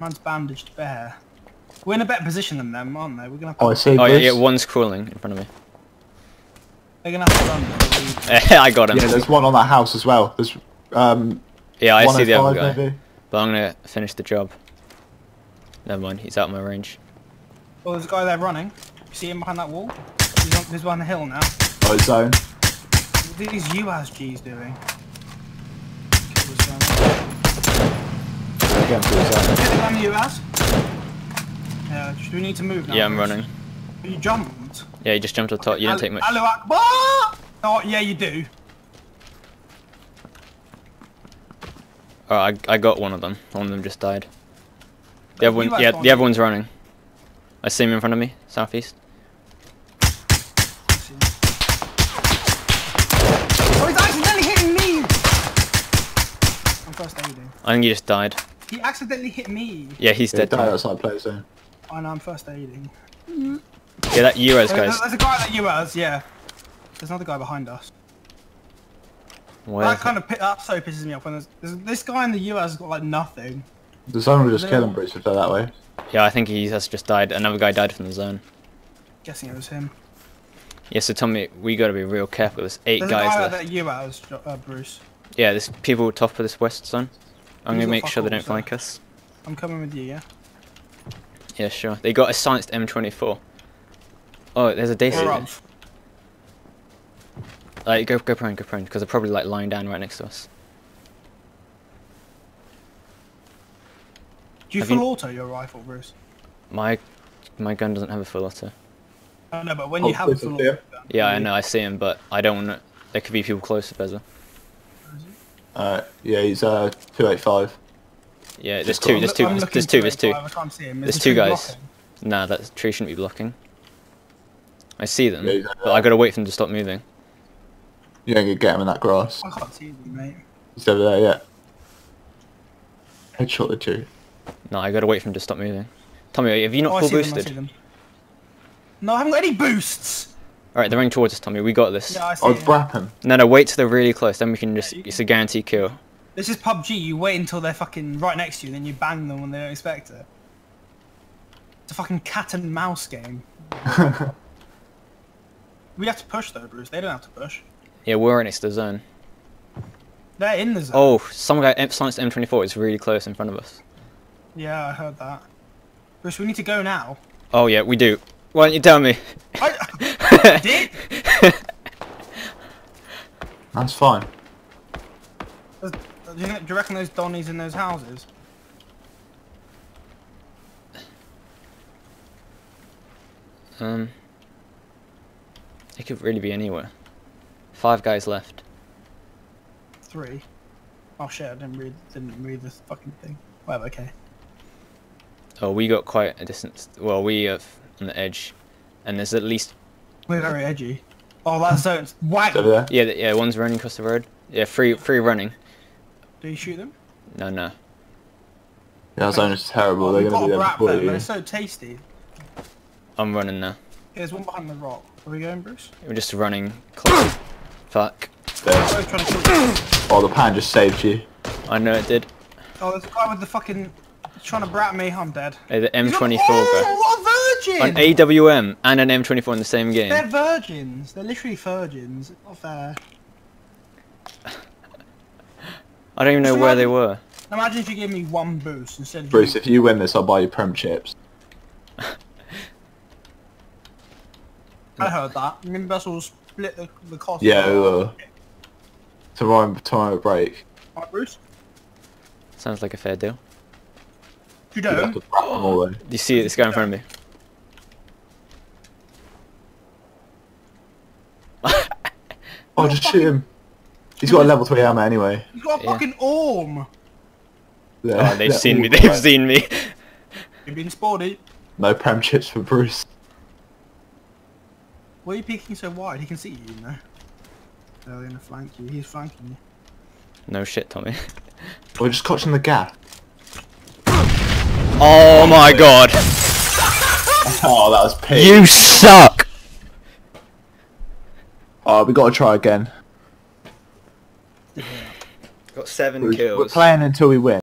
Man's bandaged bare. We're in a better position than them, aren't they? We're gonna have to, Oh, I see. Oh yeah, yeah, one's crawling in front of me. they're gonna have to run. I got him. Yeah, there's one on that house as well. There's um. Yeah, I see the other guy. maybe. But I'm gonna finish the job. Never mind, he's out of my range. Oh, there's a guy there running. You see him behind that wall? He's, on, he's behind the hill now. Oh, zone. What are these UASGs doing? Again through the zone. Get the gun, UAZ. Yeah, do we need to move now? Yeah, I'm Bruce? running. You jumped. Yeah, you just jumped on top. You don't take much. Allahu Akbar! Oh, yeah, you do. Oh, I, I got one of them. One of them just died. The other one, yeah, the other one's running. I see him in front of me, southeast. Oh, he's accidentally hitting me! I'm first aiding. I think he just died. He accidentally hit me. Yeah, he's Yeah, dead. die now. outside play zone. I know, I'm first aiding. Yeah, that US There's, guy's. there's a guy that UAZ, yeah. There's another guy behind us. Where that kind of pi- that so pisses me off when there's, there's this guy in the US has got like nothing. The zone will just kill him, Bruce, if they're that way. Yeah, I think he has just died. Another guy died from the zone. Guessing it was him. Yeah, so Tommy, we gotta be real careful. There's eight There's guys a guy left. that US, Jo- uh, Bruce. Yeah, there's people top of this west zone. I'm Who's gonna make sure they don't sir? flank us. I'm coming with you, yeah? Yeah, sure. They got a silenced M24. Oh, there's a day We're. Like, go, go prone, go prone, because they're probably like lying down right next to us. Do you Have full you- auto your rifle, Bruce? My, my gun doesn't have a full auto. I know, but when Oh, you have a full auto gun, Yeah, I know, I see him, but I don't want to. There could be people closer, Beza. Uh, yeah, he's uh 285. Yeah, there's Just two, got- there's two, I'm there's, there's two, to there's two. I can't see him. Is There's two guys. blocking? Nah, that tree shouldn't be blocking. I see them, Yeah, but I gotta wait for them to stop moving. You ain't gonna get him in that grass. I can't see him, mate. He's over there, yeah. Headshot the two. No, I gotta wait for them to stop moving. Tommy, have you not Oh, I full see them, I see boosted? them. No, I haven't got any boosts! Alright, they're running towards us, Tommy. We got this. Yeah, I see I'll him. him. No, no, wait till they're really close. Then we can just. Yeah, you It's a guaranteed kill. This is PUBG. You wait until they're fucking right next to you, then you bang them when they don't expect it. It's a fucking cat and mouse game. We have to push though, Bruce. They don't have to push. Yeah, we're in next to the zone. They're in the zone. Oh, some guy M- silenced M24 is really close in front of us. Yeah, I heard that. Bruce, we need to go now. Oh yeah, we do. Why don't you tell me? I, I did. That's fine. Do you, do you reckon those Donnies in those houses? Um, it could really be anywhere. Five guys left. Three. Oh shit! I didn't read. Didn't read this fucking thing. Whatever. Okay. Oh, we got quite a distance. Well, we are on the edge, and there's at least We're very edgy. Oh, that zone's whack. Over there. yeah, yeah, one's running across the road. Yeah, three, three running. Do you shoot them? No, no. Yeah, that zone is terrible. They're gonna be there brat before them. you. They're so tasty. I'm running now. There's one behind the rock. Are we going, Bruce? We're just running close. Fuck. There. I was trying to kill you. Oh, the pan just saved you. I know it did. Oh, there's a guy with the fucking trying to brat me. I'm dead. Hey, the M24 guy. An! AWM and an M24 in the same game. They're virgins. They're literally virgins. Not fair. I don't even know Just where they were. Imagine if you gave me one boost instead of Bruce, you. if you win this, I'll buy you prem chips. I heard that. Maybe us will split the, the cost. Yeah, we will. Tomorrow, tomorrow break. Alright, Bruce. Sounds like a fair deal. You You don't. to wrap them all though. Do you see this guy in front of me? Oh, just shoot him. He's got a level 3 armor anyway. He's got a Yeah. fucking orm. Yeah, Oh, they've they're seen me. They've right. seen me. You've been sporty. No prem chips for Bruce. Why are you peeking so wide? He can see you, you know. They're gonna flank you. He's flanking you. No shit, Tommy. We're just catching the gap. Oh my god. Oh, that was pig. You suck. Oh, we gotta try again. Got seven We're, we're playing until we win.